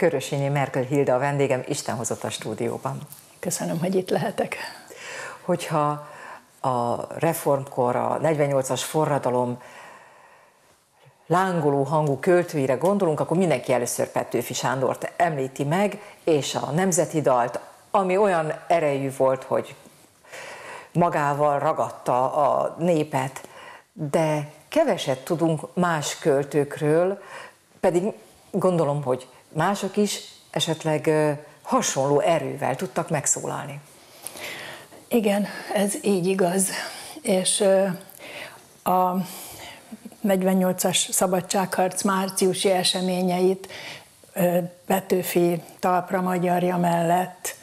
Körösényi Merkel Hilda a vendégem, Isten hozott a stúdióban. Köszönöm, hogy itt lehetek. Hogyha a reformkor, a 48-as forradalom lángoló hangú költőire gondolunk, akkor mindenki először Petőfi Sándort említi meg, és a nemzeti dalt, ami olyan erejű volt, hogy magával ragadta a népet, de keveset tudunk más költőkről, pedig gondolom, hogy mások is esetleg hasonló erővel tudtak megszólalni. Igen, ez így igaz. És a 48-as szabadságharc márciusi eseményeit Petőfi talpra magyarja mellett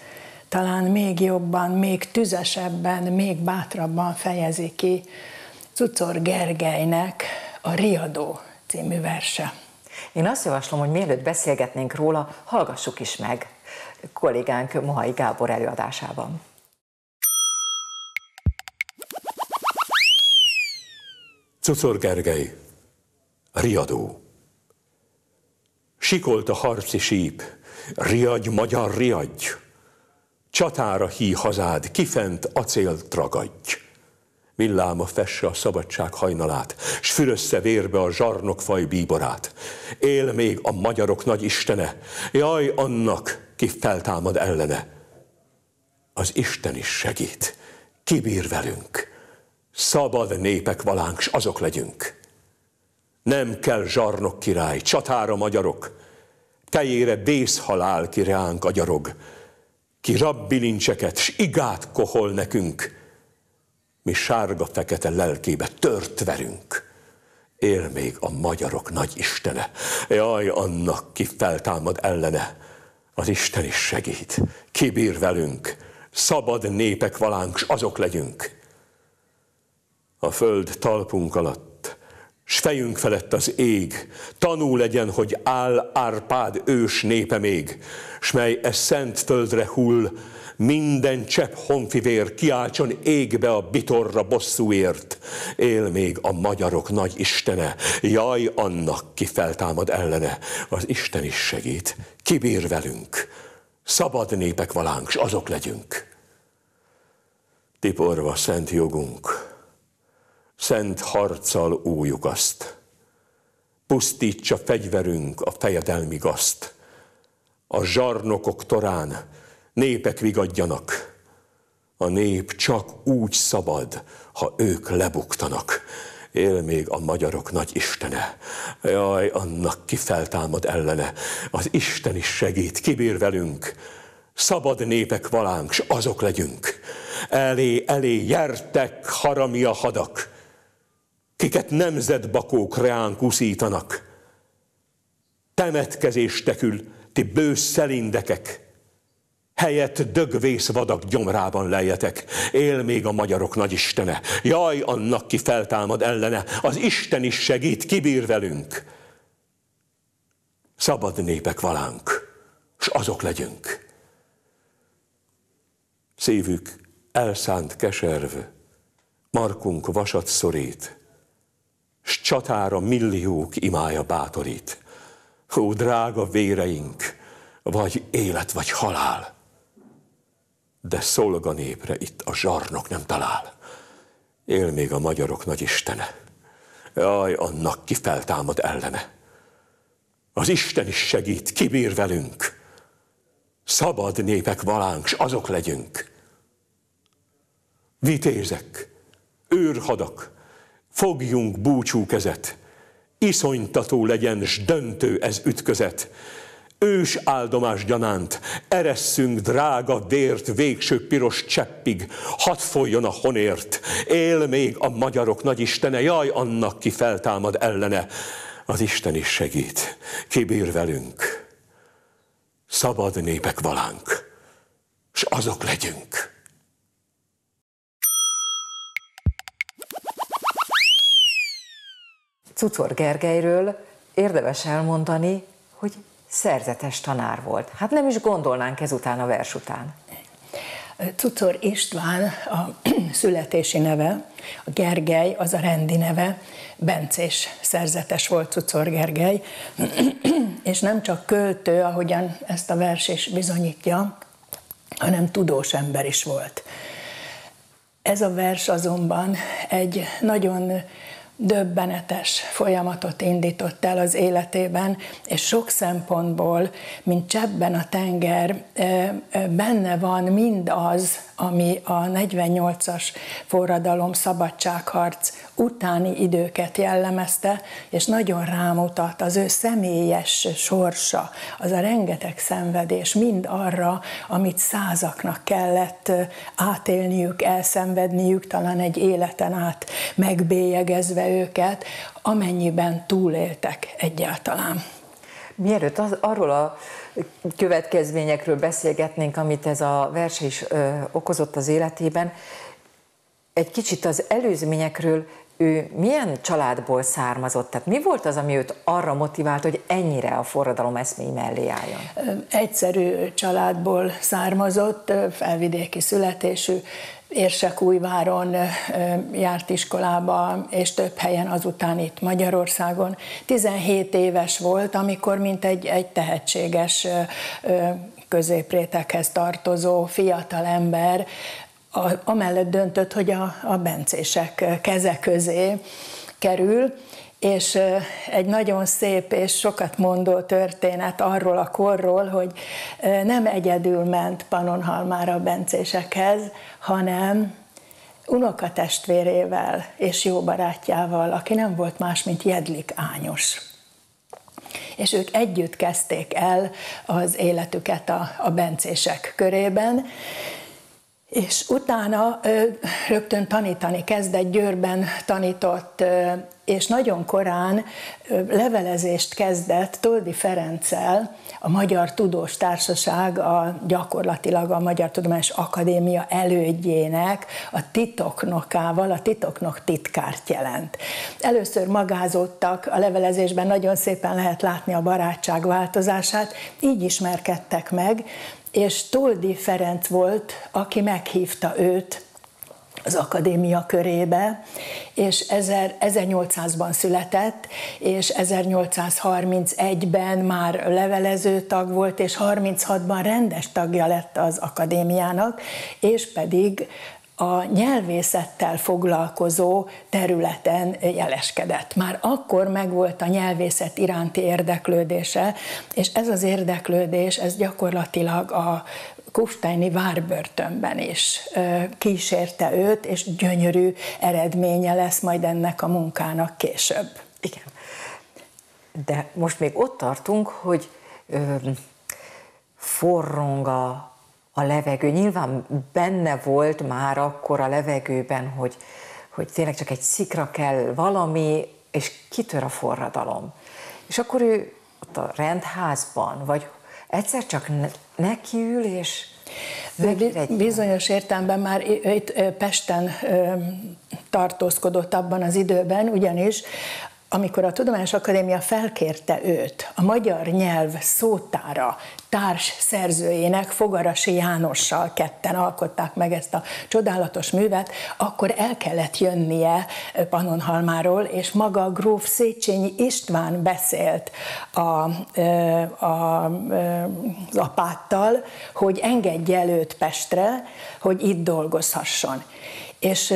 talán még jobban, még tüzesebben, még bátrabban fejezi ki Cucor Gergelynek a Riadó című verse. Én azt javaslom, hogy mielőtt beszélgetnénk róla, hallgassuk is meg kollégánk Mohai Gábor előadásában. Cucor Gergely, riadó. Sikolt a harci síp, riadj, magyar, riadj! Csatára hí hazád, kifent acélt ragadj! Villáma fesse a szabadság hajnalát, s fürössze vérbe a zsarnokfaj bíborát. Él még a magyarok nagy istene, jaj annak, ki feltámad ellene. Az Isten is segít, kibír velünk, szabad népek valánk, s azok legyünk. Nem kell zsarnok király, csatára magyarok, tejére vészhalál ki reánk agyarog, ki rabbilincseket s igát kohol nekünk, mi sárga-fekete lelkébe tört verünk. Él még a magyarok nagy istene, jaj annak, ki feltámad ellene, az Isten is segít, kibír velünk, szabad népek valánk, s azok legyünk. A föld talpunk alatt, s fejünk felett az ég, tanú legyen, hogy áll Árpád ős népe még, s mely e szent földre hull, minden csepp honfivér kiáltson égbe a bitorra bosszúért. Él még a magyarok nagy istene, jaj annak, ki feltámad ellene. Az Isten is segít, kibír velünk. Szabad népek valánk, s azok legyünk. Tiporva szent jogunk, szent harccal újuk azt. Pusztítsa fegyverünk a fejedelmi gaszt. A zsarnokok torán népek vigadjanak. A nép csak úgy szabad, ha ők lebuktanak. Él még a magyarok nagy istene. Jaj, annak ki feltámad ellene. Az Isten is segít, kibír velünk. Szabad népek valánk, s azok legyünk. Elé, elé, jertek, a hadak, kiket nemzetbakók reánk uszítanak. Temetkezéstekül, ti bősz szelindekek, helyett dögvész vadak gyomrában lejetek. Él még a magyarok nagyistene. Jaj, annak ki feltámad ellene. Az Isten is segít, kibír velünk. Szabad népek valánk, s azok legyünk. Szívük elszánt keserv, markunk vasat szorít, s csatára milliók imája bátorít. Ó, drága véreink, vagy élet, vagy halál de szolga népre itt a zsarnok nem talál. Él még a magyarok nagy istene. Jaj, annak ki feltámad ellene. Az Isten is segít, kibír velünk. Szabad népek valánk, s azok legyünk. Vitézek, őrhadak, fogjunk búcsú kezet, iszonytató legyen, s döntő ez ütközet, ős áldomás gyanánt, eresszünk drága vért végső piros cseppig, hadd folyjon a honért, él még a magyarok nagy istene, jaj annak, ki feltámad ellene, az Isten is segít, kibír velünk, szabad népek valánk, s azok legyünk. Cucor Gergelyről érdemes elmondani, hogy szerzetes tanár volt. Hát nem is gondolnánk ezután a vers után. Cucor István a születési neve, a Gergely az a rendi neve, Bencés szerzetes volt Cucor Gergely, és nem csak költő, ahogyan ezt a vers is bizonyítja, hanem tudós ember is volt. Ez a vers azonban egy nagyon döbbenetes folyamatot indított el az életében, és sok szempontból, mint cseppben a tenger, benne van mindaz, ami a 48-as forradalom, szabadságharc utáni időket jellemezte, és nagyon rámutat az ő személyes sorsa, az a rengeteg szenvedés, mind arra, amit százaknak kellett átélniük, elszenvedniük, talán egy életen át megbélyegezve őket, amennyiben túléltek egyáltalán. Mielőtt az, arról a következményekről beszélgetnénk, amit ez a vers is ö, okozott az életében, egy kicsit az előzményekről ő milyen családból származott? Tehát mi volt az, ami őt arra motivált, hogy ennyire a forradalom eszmény mellé álljon? Egyszerű családból származott, felvidéki születésű, Érsekújváron járt iskolába, és több helyen azután itt Magyarországon. 17 éves volt, amikor mint egy, egy tehetséges középrétekhez tartozó fiatal ember a, amellett döntött, hogy a, a bencések keze közé kerül, és egy nagyon szép és sokat mondó történet arról a korról, hogy nem egyedül ment Panonhalmára a bencésekhez, hanem unokatestvérével és jó barátjával, aki nem volt más, mint Jedlik Ányos. És ők együtt kezdték el az életüket a, a bencések körében, és utána rögtön tanítani kezdett, Győrben tanított, és nagyon korán levelezést kezdett Toldi Ferenccel, a Magyar Tudós Társaság a gyakorlatilag a Magyar Tudományos Akadémia elődjének a titoknokával, a titoknok titkárt jelent. Először magázottak, a levelezésben nagyon szépen lehet látni a barátság változását, így ismerkedtek meg, és Toldi Ferenc volt, aki meghívta őt az akadémia körébe, és 1800-ban született, és 1831-ben már levelező tag volt, és 36-ban rendes tagja lett az akadémiának, és pedig a nyelvészettel foglalkozó területen jeleskedett. Már akkor megvolt a nyelvészet iránti érdeklődése, és ez az érdeklődés, ez gyakorlatilag a Kufsteini várbörtönben is kísérte őt, és gyönyörű eredménye lesz majd ennek a munkának később. Igen. De most még ott tartunk, hogy ö, forrong a, a levegő. Nyilván benne volt már akkor a levegőben, hogy, hogy tényleg csak egy szikra kell valami, és kitör a forradalom. És akkor ő ott a rendházban, vagy egyszer csak nekiül, és Bizonyos értelemben már itt Pesten tartózkodott abban az időben, ugyanis amikor a Tudományos Akadémia felkérte őt a magyar nyelv szótára társ szerzőjének, Fogarasi Jánossal ketten alkották meg ezt a csodálatos művet, akkor el kellett jönnie Pannonhalmáról, és maga gróf Széchenyi István beszélt a, a, az apáttal, hogy engedje előtt Pestre, hogy itt dolgozhasson. És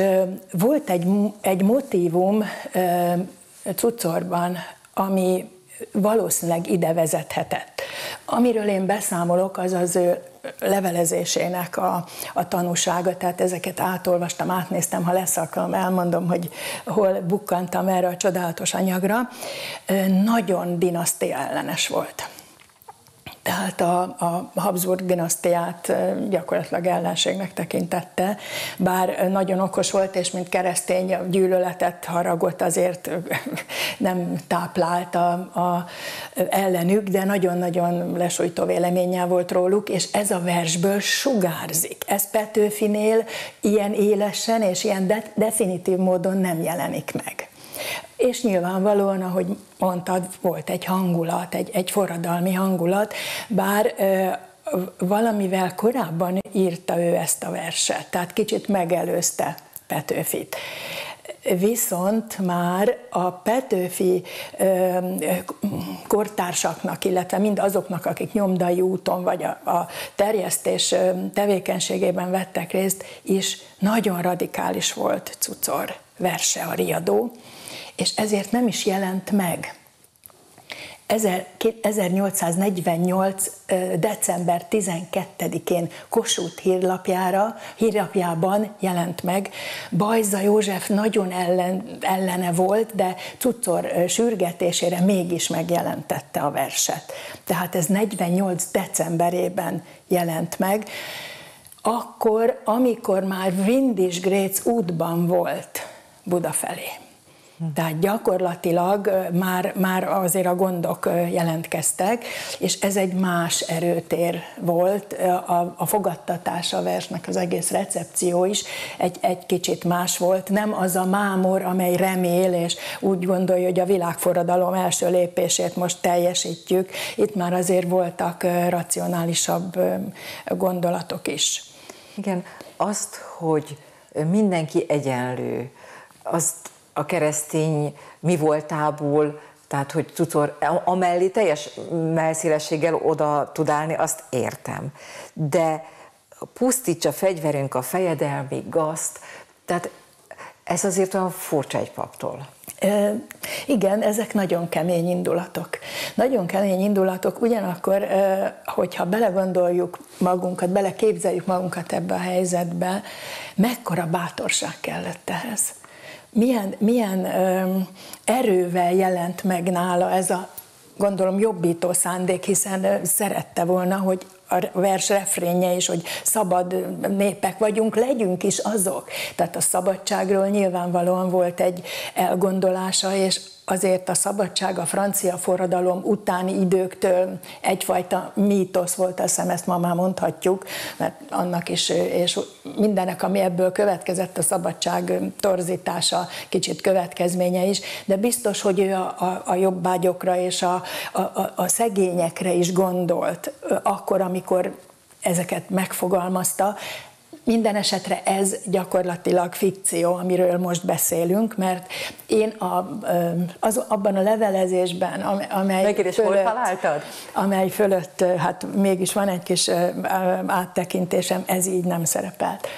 volt egy, egy motívum cucorban, ami valószínűleg ide vezethetett. Amiről én beszámolok, az az ő levelezésének a, a tanúsága, tehát ezeket átolvastam, átnéztem, ha lesz alkalom, elmondom, hogy hol bukkantam erre a csodálatos anyagra. Nagyon dinasztia ellenes volt tehát a, a Habsburg dinasztiát gyakorlatilag ellenségnek tekintette, bár nagyon okos volt, és mint keresztény gyűlöletet, haragot azért nem táplálta a ellenük, de nagyon-nagyon lesújtó véleménnyel volt róluk, és ez a versből sugárzik. Ez Petőfinél ilyen élesen és ilyen de- definitív módon nem jelenik meg. És nyilvánvalóan, ahogy mondtad, volt egy hangulat, egy, egy forradalmi hangulat, bár valamivel korábban írta ő ezt a verset, tehát kicsit megelőzte Petőfit. Viszont már a Petőfi kortársaknak, illetve mind azoknak, akik nyomdai úton vagy a, a terjesztés tevékenységében vettek részt, is nagyon radikális volt Cucor verse a riadó, és ezért nem is jelent meg 1848. december 12-én Kossuth hírlapjára, hírlapjában jelent meg. Bajza József nagyon ellen, ellene volt, de Cucor sürgetésére mégis megjelentette a verset. Tehát ez 48. decemberében jelent meg. Akkor, amikor már Windis Gréc útban volt Buda felé. Tehát gyakorlatilag már, már azért a gondok jelentkeztek, és ez egy más erőtér volt, a, a fogadtatás a versnek, az egész recepció is egy, egy kicsit más volt. Nem az a mámor, amely remél, és úgy gondolja, hogy a világforradalom első lépését most teljesítjük. Itt már azért voltak racionálisabb gondolatok is. Igen, azt, hogy mindenki egyenlő, azt a keresztény mi voltából, tehát hogy cucor amellé teljes melszélességgel oda tud állni, azt értem. De pusztítsa fegyverünk a fejedelmi gazt, tehát ez azért olyan furcsa egy paptól. E, igen, ezek nagyon kemény indulatok. Nagyon kemény indulatok, ugyanakkor, e, hogyha belegondoljuk magunkat, beleképzeljük magunkat ebbe a helyzetbe, mekkora bátorság kellett ehhez milyen, milyen erővel jelent meg nála ez a gondolom jobbító szándék, hiszen szerette volna, hogy a vers refrénje is, hogy szabad népek vagyunk, legyünk is azok. Tehát a szabadságról nyilvánvalóan volt egy elgondolása, és azért a szabadság a francia forradalom utáni időktől egyfajta mítosz volt, azt hiszem ezt ma már mondhatjuk, mert annak is, és mindenek, ami ebből következett, a szabadság torzítása, kicsit következménye is, de biztos, hogy ő a, a, a jobbágyokra és a, a, a szegényekre is gondolt, akkor, amikor ezeket megfogalmazta, minden esetre ez gyakorlatilag fikció, amiről most beszélünk, mert én a, az, abban a levelezésben, amely fölött, találtad? amely fölött, hát mégis van egy kis áttekintésem, ez így nem szerepelt.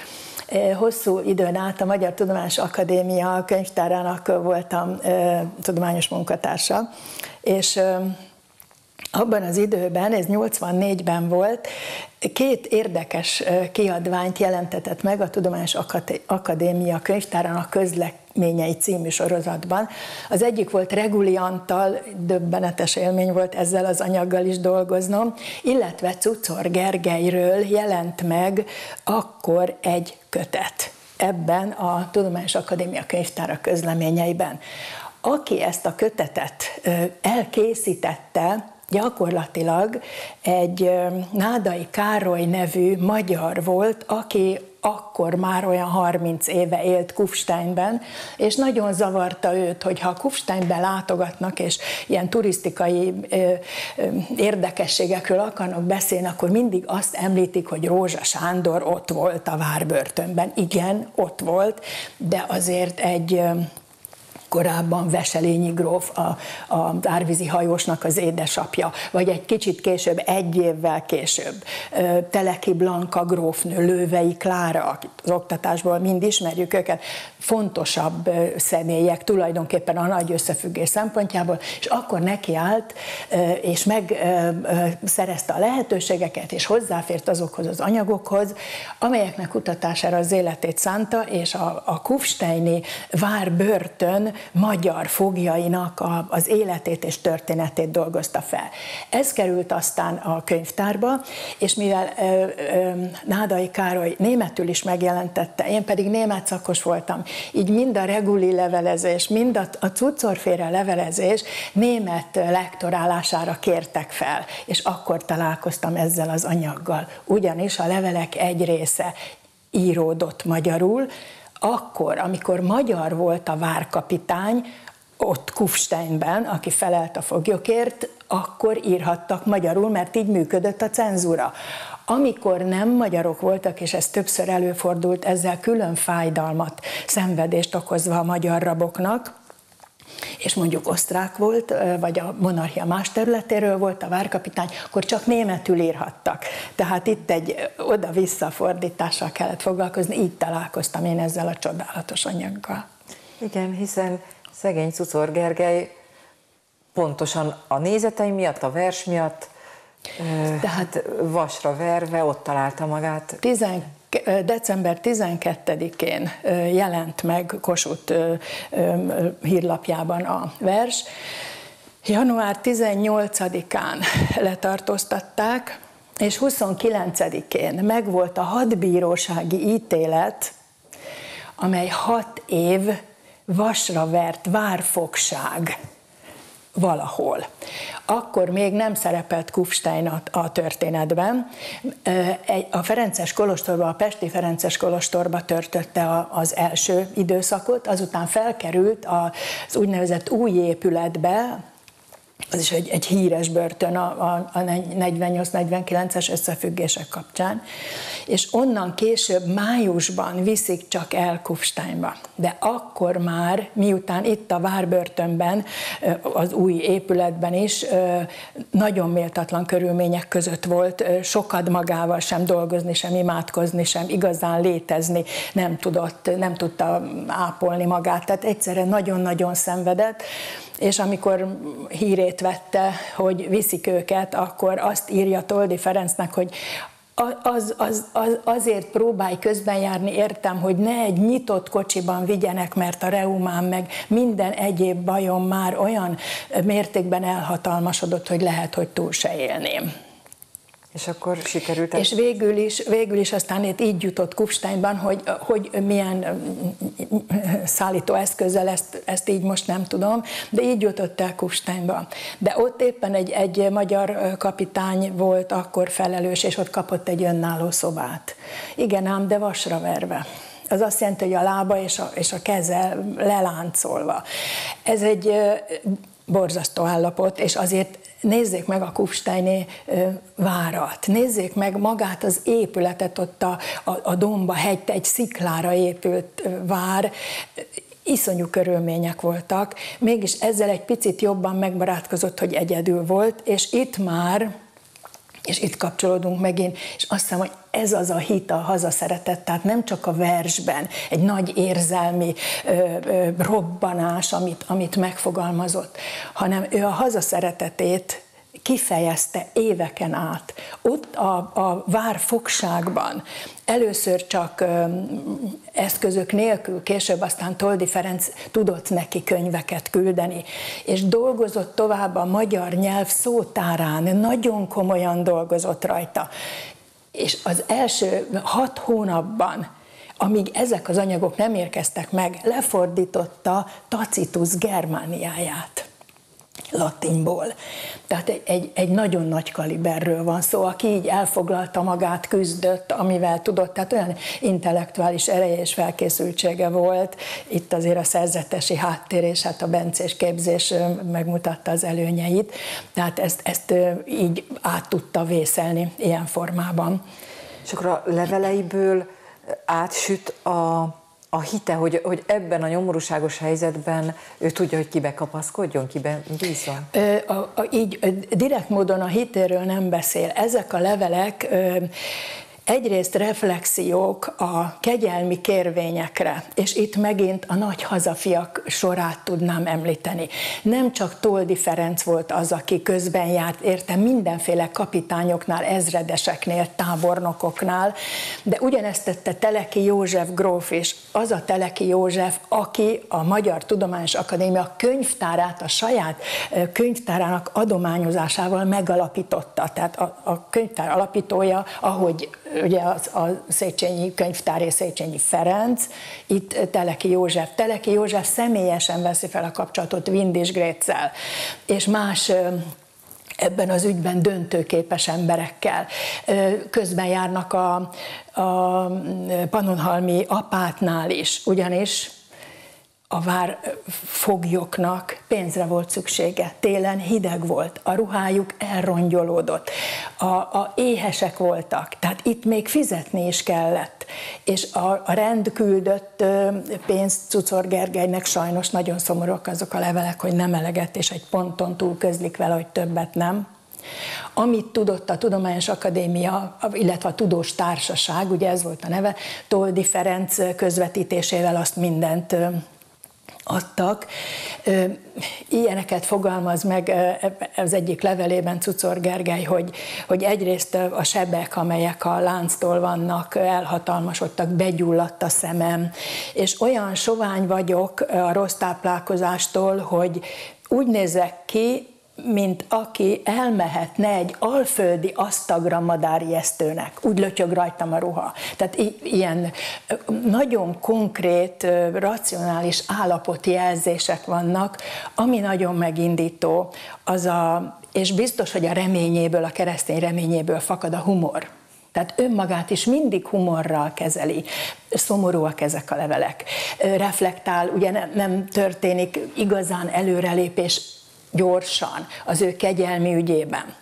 Hosszú időn át a Magyar Tudományos Akadémia könyvtárának voltam tudományos munkatársa, és abban az időben, ez 84-ben volt, két érdekes kiadványt jelentetett meg a Tudományos Akadémia könyvtárának közleményei című sorozatban. Az egyik volt Reguli Antal, döbbenetes élmény volt ezzel az anyaggal is dolgoznom, illetve Cucor Gergelyről jelent meg akkor egy kötet ebben a Tudományos Akadémia könyvtára közleményeiben. Aki ezt a kötetet elkészítette, gyakorlatilag egy Nádai Károly nevű magyar volt, aki akkor már olyan 30 éve élt Kufsteinben, és nagyon zavarta őt, hogy ha Kufsteinben látogatnak, és ilyen turisztikai ö, ö, érdekességekről akarnak beszélni, akkor mindig azt említik, hogy Rózsa Sándor ott volt a várbörtönben. Igen, ott volt, de azért egy korábban Veselényi gróf, a, a árvízi hajósnak az édesapja, vagy egy kicsit később, egy évvel később, Teleki Blanka grófnő, Lővei Klára, akit az oktatásból mind ismerjük őket, fontosabb személyek tulajdonképpen a nagy összefüggés szempontjából, és akkor neki állt, és megszerezte a lehetőségeket, és hozzáfért azokhoz az anyagokhoz, amelyeknek kutatására az életét szánta, és a, a Kufsteini vár börtön magyar fogjainak a, az életét és történetét dolgozta fel. Ez került aztán a könyvtárba, és mivel ö, ö, Nádai Károly németül is megjelentette, én pedig német szakos voltam, így mind a reguli levelezés, mind a, a cucorféle levelezés német lektorálására kértek fel, és akkor találkoztam ezzel az anyaggal. Ugyanis a levelek egy része íródott magyarul, akkor, amikor magyar volt a várkapitány, ott Kufsteinben, aki felelt a foglyokért, akkor írhattak magyarul, mert így működött a cenzúra. Amikor nem magyarok voltak, és ez többször előfordult, ezzel külön fájdalmat, szenvedést okozva a magyar raboknak, és mondjuk osztrák volt, vagy a monarchia más területéről volt a várkapitány, akkor csak németül írhattak. Tehát itt egy oda-vissza fordítással kellett foglalkozni, így találkoztam én ezzel a csodálatos anyaggal. Igen, hiszen szegény Cucor Gergely pontosan a nézetei miatt, a vers miatt tehát vasra verve ott találta magát. Tizen, december 12-én jelent meg Kossuth hírlapjában a vers. Január 18-án letartóztatták, és 29-én megvolt a hadbírósági ítélet, amely hat év vasra vert várfogság valahol. Akkor még nem szerepelt Kufstein a, a történetben. A Ferences Kolostorba, a Pesti Ferences Kolostorba törtötte az első időszakot, azután felkerült az úgynevezett új épületbe, az is egy, egy híres börtön a, a, a 48-49-es összefüggések kapcsán, és onnan később májusban viszik csak el Kufsteinba. De akkor már, miután itt a várbörtönben, az új épületben is nagyon méltatlan körülmények között volt, sokat magával sem dolgozni, sem imádkozni, sem igazán létezni nem tudott, nem tudta ápolni magát, tehát egyszerre nagyon-nagyon szenvedett, és amikor hírét vette, hogy viszik őket, akkor azt írja Toldi Ferencnek, hogy az, az, az, azért próbálj közben járni, értem, hogy ne egy nyitott kocsiban vigyenek, mert a reumám meg minden egyéb bajom már olyan mértékben elhatalmasodott, hogy lehet, hogy túl se élném. És akkor sikerült? És végül is, végül is aztán itt így jutott Kufsteinban, hogy, hogy milyen szállító eszközzel, ezt, ezt így most nem tudom, de így jutott el Kufsteinba. De ott éppen egy, egy magyar kapitány volt akkor felelős, és ott kapott egy önálló szobát. Igen ám, de vasra verve az azt jelenti, hogy a lába és a, és a keze leláncolva. Ez egy borzasztó állapot, és azért nézzék meg a Kufsteini várat, nézzék meg magát az épületet ott a, a, a Domba hegy, egy sziklára épült vár, iszonyú körülmények voltak, mégis ezzel egy picit jobban megbarátkozott, hogy egyedül volt, és itt már és itt kapcsolódunk megint, és azt hiszem, hogy ez az a hit, a hazaszeretet, tehát nem csak a versben egy nagy érzelmi ö, ö, robbanás, amit, amit megfogalmazott, hanem ő a hazaszeretetét kifejezte éveken át. Ott a, a várfogságban először csak ö, eszközök nélkül, később aztán Toldi Ferenc tudott neki könyveket küldeni, és dolgozott tovább a magyar nyelv szótárán, nagyon komolyan dolgozott rajta. És az első hat hónapban amíg ezek az anyagok nem érkeztek meg, lefordította Tacitus Germániáját latinból. Tehát egy, egy, egy nagyon nagy kaliberről van szó, aki így elfoglalta magát, küzdött, amivel tudott, tehát olyan intellektuális ereje és felkészültsége volt. Itt azért a szerzetesi háttér és hát a bencés képzés megmutatta az előnyeit, tehát ezt, ezt így át tudta vészelni ilyen formában. És akkor a leveleiből átsüt a a hite, hogy, hogy ebben a nyomorúságos helyzetben ő tudja, hogy kibe kapaszkodjon, kibe bízzon? A, így direkt módon a hitéről nem beszél. Ezek a levelek Egyrészt reflexiók a kegyelmi kérvényekre, és itt megint a nagy hazafiak sorát tudnám említeni. Nem csak Toldi Ferenc volt az, aki közben járt, érte mindenféle kapitányoknál, ezredeseknél, tábornokoknál, de ugyanezt tette Teleki József gróf is, az a Teleki József, aki a Magyar Tudományos Akadémia könyvtárát a saját könyvtárának adományozásával megalapította. Tehát a, a könyvtár alapítója, ahogy ugye a, a Széchenyi könyvtár és Széchenyi Ferenc, itt Teleki József. Teleki József személyesen veszi fel a kapcsolatot Windis Grécel, és más ebben az ügyben döntőképes emberekkel. Közben járnak a, a Panonhalmi apátnál is, ugyanis a várfoglyoknak pénzre volt szüksége. Télen hideg volt, a ruhájuk elrongyolódott, a, a éhesek voltak, tehát itt még fizetni is kellett. És a, a rend küldött pénzt Cucor Gergelynek sajnos nagyon szomorúak azok a levelek, hogy nem eleget, és egy ponton túl közlik vele, hogy többet nem. Amit tudott a Tudományos Akadémia, illetve a Tudós Társaság, ugye ez volt a neve, Toldi Ferenc közvetítésével azt mindent adtak. Ilyeneket fogalmaz meg az egyik levelében Cucor Gergely, hogy, hogy egyrészt a sebek, amelyek a lánctól vannak, elhatalmasodtak, begyulladt a szemem, és olyan sovány vagyok a rossz táplálkozástól, hogy úgy nézek ki, mint aki elmehetne egy alföldi asztagra madárjesztőnek. Úgy lötyög rajtam a ruha. Tehát ilyen nagyon konkrét, racionális állapoti jelzések vannak, ami nagyon megindító, az a, és biztos, hogy a reményéből, a keresztény reményéből fakad a humor. Tehát önmagát is mindig humorral kezeli. Szomorúak ezek a levelek. Reflektál, ugye nem, nem történik igazán előrelépés gyorsan az ő kegyelmi ügyében.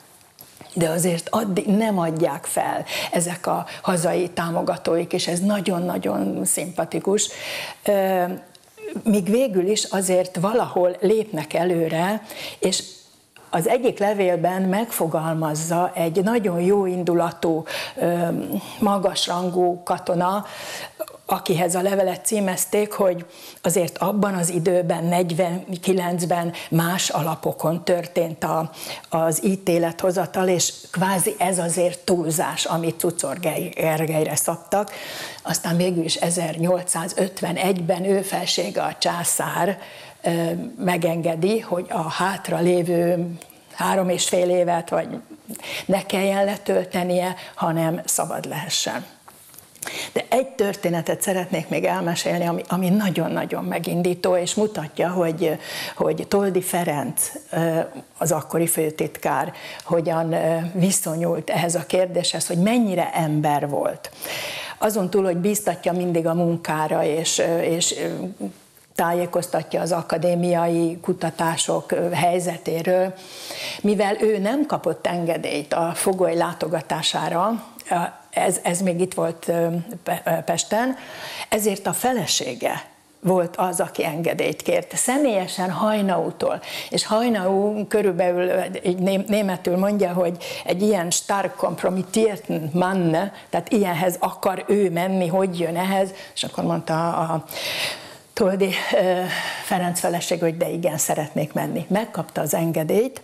De azért addig nem adják fel ezek a hazai támogatóik, és ez nagyon-nagyon szimpatikus. Míg végül is azért valahol lépnek előre, és az egyik levélben megfogalmazza egy nagyon jó indulatú, magasrangú katona, akihez a levelet címezték, hogy azért abban az időben, 49-ben más alapokon történt a, az ítélethozatal, és kvázi ez azért túlzás, amit Cucor Gergelyre szabtak. Aztán végül is 1851-ben ő felsége a császár megengedi, hogy a hátra lévő három és fél évet, vagy ne kelljen letöltenie, hanem szabad lehessen. De egy történetet szeretnék még elmesélni, ami, ami nagyon-nagyon megindító, és mutatja, hogy, hogy Toldi Ferenc, az akkori főtitkár, hogyan viszonyult ehhez a kérdéshez, hogy mennyire ember volt. Azon túl, hogy bíztatja mindig a munkára, és, és tájékoztatja az akadémiai kutatások helyzetéről, mivel ő nem kapott engedélyt a fogoly látogatására, ez, ez még itt volt Pesten, ezért a felesége volt az, aki engedélyt kért. Személyesen Hajnaútól. És Hajnaú körülbelül egy németül mondja, hogy egy ilyen stark kompromittiert manne, tehát ilyenhez akar ő menni, hogy jön ehhez, és akkor mondta a Toldi Ferenc feleség, hogy de igen, szeretnék menni. Megkapta az engedélyt,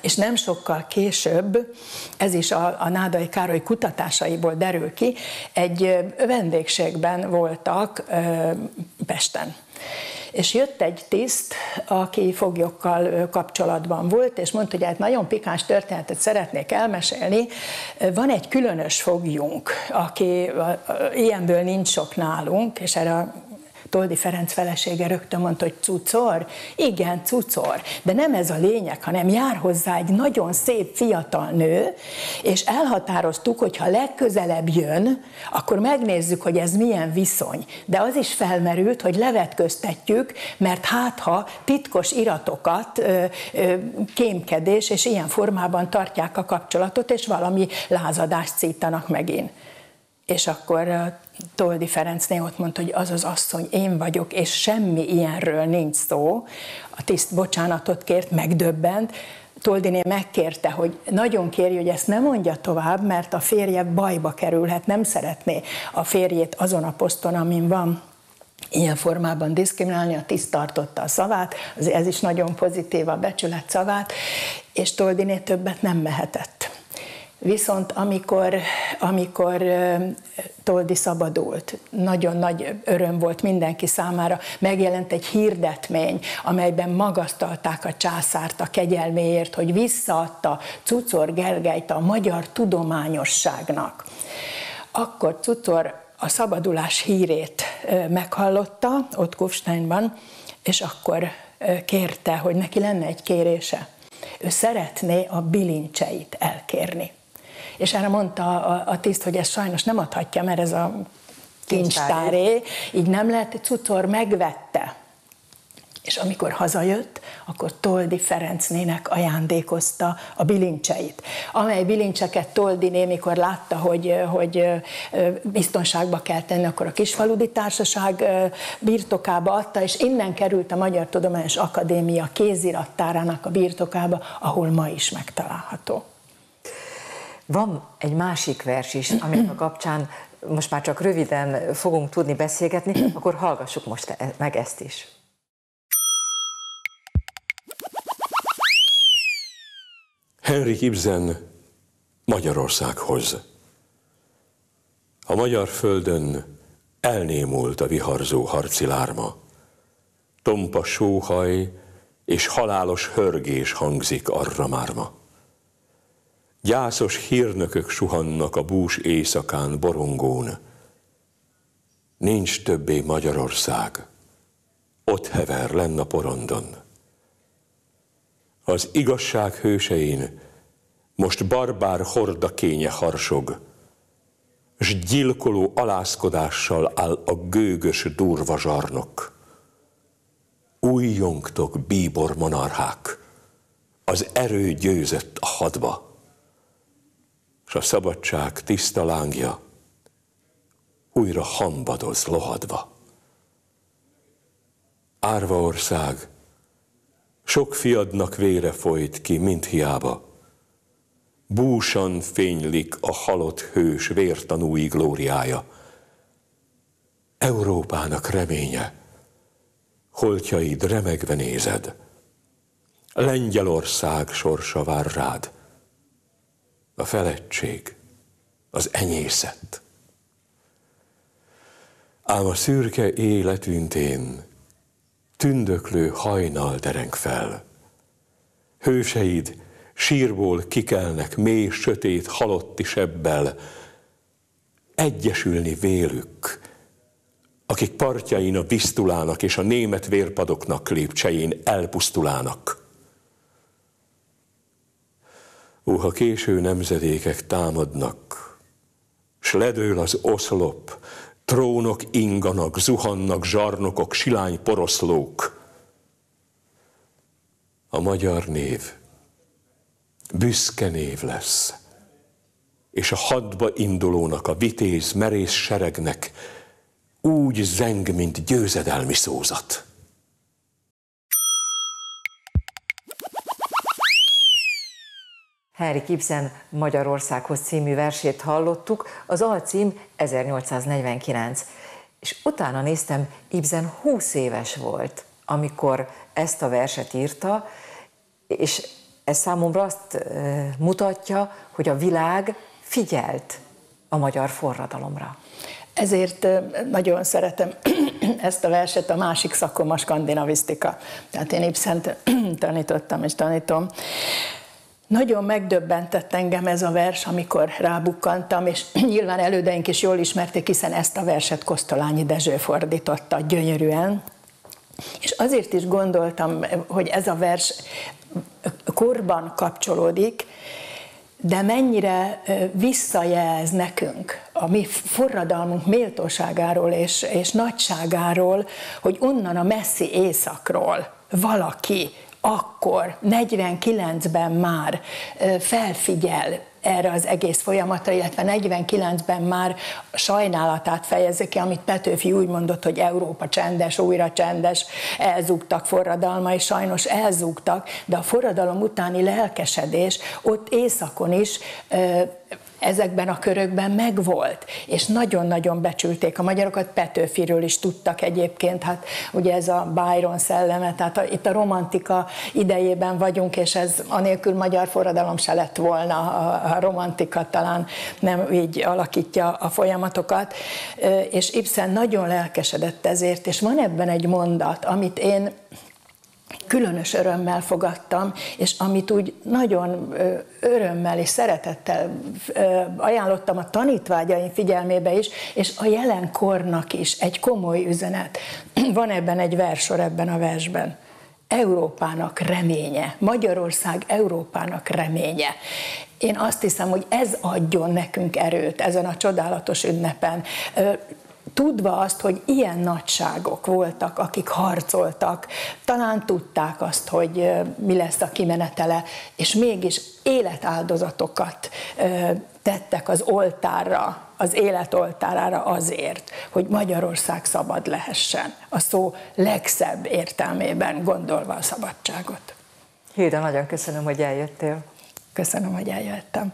és nem sokkal később, ez is a, a Nádai Károly kutatásaiból derül ki, egy vendégségben voltak Pesten. És jött egy tiszt, aki foglyokkal kapcsolatban volt, és mondta, hogy hát nagyon pikáns történetet szeretnék elmesélni. Van egy különös fogjunk, aki ilyenből nincs sok nálunk, és erre Toldi Ferenc felesége rögtön mondta, hogy cucor? Igen, cucor. De nem ez a lényeg, hanem jár hozzá egy nagyon szép fiatal nő, és elhatároztuk, hogy ha legközelebb jön, akkor megnézzük, hogy ez milyen viszony. De az is felmerült, hogy levetköztetjük, mert hát ha titkos iratokat, kémkedés, és ilyen formában tartják a kapcsolatot, és valami lázadást szítanak megint. És akkor Toldi Ferencné ott mondta, hogy az az asszony én vagyok, és semmi ilyenről nincs szó. A tiszt bocsánatot kért, megdöbbent, Toldiné megkérte, hogy nagyon kérje, hogy ezt nem mondja tovább, mert a férje bajba kerülhet, nem szeretné a férjét azon a poszton, amin van ilyen formában diszkriminálni, a tiszt tartotta a szavát, ez is nagyon pozitív a becsület szavát, és Toldiné többet nem mehetett. Viszont amikor, amikor Toldi szabadult, nagyon nagy öröm volt mindenki számára, megjelent egy hirdetmény, amelyben magasztalták a császárt a kegyelméért, hogy visszaadta Cucor Gergelyt a magyar tudományosságnak. Akkor Cucor a szabadulás hírét meghallotta ott Kufsteinban, és akkor kérte, hogy neki lenne egy kérése. Ő szeretné a bilincseit elkérni és erre mondta a, a tiszt, hogy ezt sajnos nem adhatja, mert ez a kincstáré, így nem lett, Cucor megvette. És amikor hazajött, akkor Toldi Ferencnének ajándékozta a bilincseit, amely bilincseket Toldi némikor látta, hogy, hogy biztonságba kell tenni, akkor a Kisfaludi Társaság birtokába adta, és innen került a Magyar Tudományos Akadémia kézirattárának a birtokába, ahol ma is megtalálható. Van egy másik vers is, amit a kapcsán most már csak röviden fogunk tudni beszélgetni, akkor hallgassuk most e- meg ezt is. Henrik Ibsen Magyarországhoz. A magyar földön elnémult a viharzó harci lárma. Tompa sóhaj és halálos hörgés hangzik arra márma. Gyászos hírnökök suhannak a bús éjszakán borongón. Nincs többé Magyarország, ott hever lenn a porondon. Az igazság hősein most barbár horda kénye harsog, s gyilkoló alászkodással áll a gőgös durva zsarnok. Újjongtok, bíbor monarchák, az erő győzött a hadba, s a szabadság tiszta lángja újra hambadoz lohadva. Árva ország, sok fiadnak vére folyt ki, mint hiába. Búsan fénylik a halott hős vértanúi glóriája. Európának reménye, holtjaid remegve nézed. Lengyelország sorsa vár rád. A felettség, az enyészet. Ám a szürke életüntén tündöklő hajnal dereng fel. Hőseid sírból kikelnek mély, sötét, halotti sebbel, egyesülni vélük, akik partjain a visztulának és a német vérpadoknak lépcsein elpusztulának. Ó, ha késő nemzedékek támadnak, s ledől az oszlop, Trónok inganak, zuhannak zsarnokok, silány poroszlók. A magyar név büszke név lesz, és a hadba indulónak, a vitéz, merész seregnek úgy zeng, mint győzedelmi szózat. Henrik Ibsen Magyarországhoz című versét hallottuk, az alcím 1849. És utána néztem, Ibsen 20 éves volt, amikor ezt a verset írta, és ez számomra azt mutatja, hogy a világ figyelt a magyar forradalomra. Ezért nagyon szeretem ezt a verset, a másik szakom a skandinavisztika. Tehát én Ibsent tanítottam és tanítom. Nagyon megdöbbentett engem ez a vers, amikor rábukkantam, és nyilván elődeink is jól ismerték, hiszen ezt a verset Kosztolányi Dezső fordította gyönyörűen. És azért is gondoltam, hogy ez a vers korban kapcsolódik, de mennyire visszajelz nekünk a mi forradalmunk méltóságáról és, és nagyságáról, hogy onnan a messzi északról valaki akkor 49-ben már felfigyel erre az egész folyamatra, illetve 49-ben már sajnálatát fejezi ki, amit Petőfi úgy mondott, hogy Európa csendes, újra csendes, elzúgtak forradalma, és sajnos elzúgtak, de a forradalom utáni lelkesedés ott északon is ezekben a körökben megvolt, és nagyon-nagyon becsülték a magyarokat, Petőfiről is tudtak egyébként, hát ugye ez a Byron szelleme, tehát a, itt a romantika idejében vagyunk, és ez anélkül magyar forradalom se lett volna, a, a romantika talán nem így alakítja a folyamatokat, és Ibsen nagyon lelkesedett ezért, és van ebben egy mondat, amit én különös örömmel fogadtam, és amit úgy nagyon örömmel és szeretettel ajánlottam a tanítvágyaim figyelmébe is, és a jelenkornak is egy komoly üzenet. Van ebben egy versor ebben a versben. Európának reménye, Magyarország Európának reménye. Én azt hiszem, hogy ez adjon nekünk erőt ezen a csodálatos ünnepen tudva azt, hogy ilyen nagyságok voltak, akik harcoltak, talán tudták azt, hogy mi lesz a kimenetele, és mégis életáldozatokat tettek az oltárra, az élet oltárára azért, hogy Magyarország szabad lehessen, a szó legszebb értelmében gondolva a szabadságot. Hilda, nagyon köszönöm, hogy eljöttél. Köszönöm, hogy eljöttem.